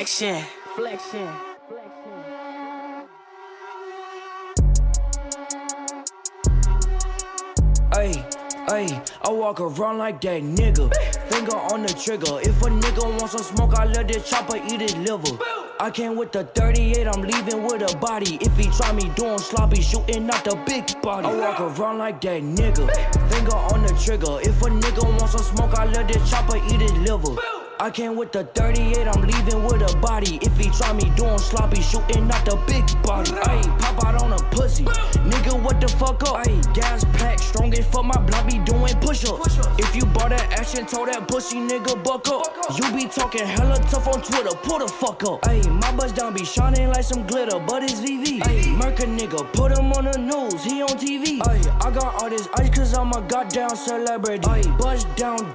Flexion. Flexion. Ayy, ayy, I walk around like that nigga. Finger on the trigger. If a nigga wants some smoke, I let this chopper eat his liver. I came with the 38, I'm leaving with a body. If he try me doing sloppy, shooting out the big body. I walk around like that nigga. Finger on the trigger. If a nigga wants some smoke, I let this chopper eat his liver. I came with the 38, I'm leaving with a body. If he try me doing sloppy, shooting out the big body. Ayy, pop out on a pussy. Nigga, what the fuck up? Ayy, gas pack, strong as fuck, my block be doing push up. If you bought that action, told that pussy nigga buck up. You be talking hella tough on Twitter, pull the fuck up. Ayy, my buzz down be shining like some glitter, but it's VV. Ayy, murk a nigga, put him on the news, he on TV. Ayy, I got all this ice cause I'm a goddamn celebrity. Ayy, buzz down,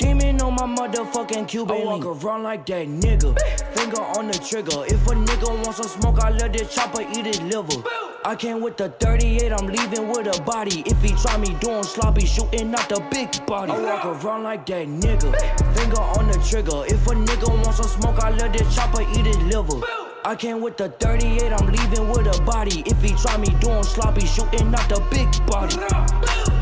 motherfucking Cuban I walk around like that nigga. Finger on the trigger. If a nigga wants some smoke, I let this chopper eat his liver. I came with the 38, I'm leaving with a body. If he try me doing sloppy, shooting out the big body. I walk around like that nigga. Finger on the trigger. If a nigga wants some smoke, I let this chopper eat his liver. I came with the 38, I'm leaving with a body. If he try me doing sloppy, shooting out the big body.